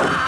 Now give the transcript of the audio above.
Ah!